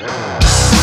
Yeah.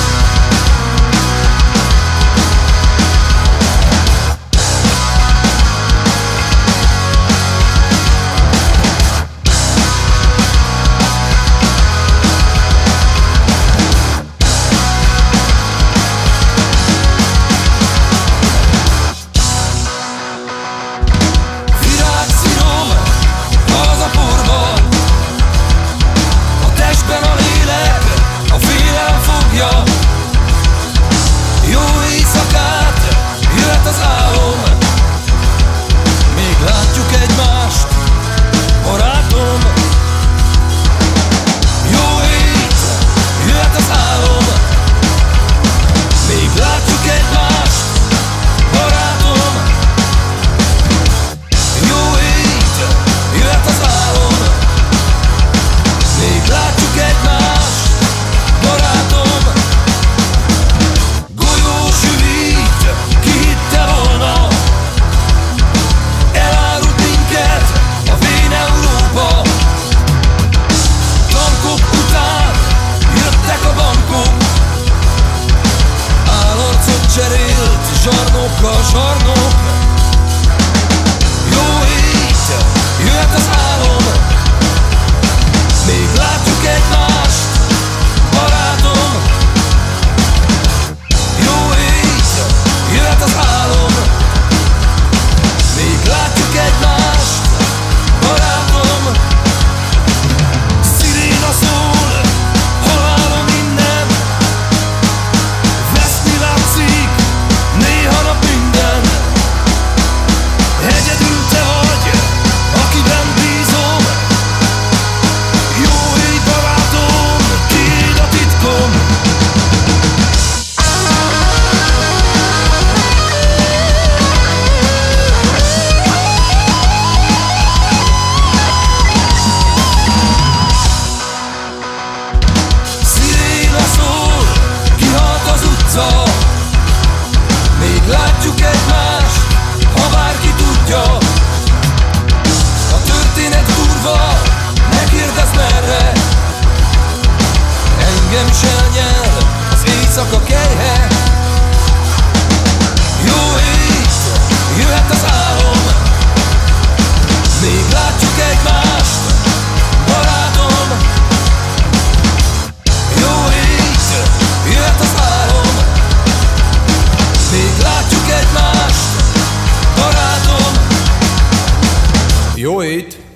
zsarnok virágzó Még látjuk egymást, ha bárki tudja. A történet kurva, ne kérdezz merre. Engem is nyel, az éjszaka kejhe Radio 8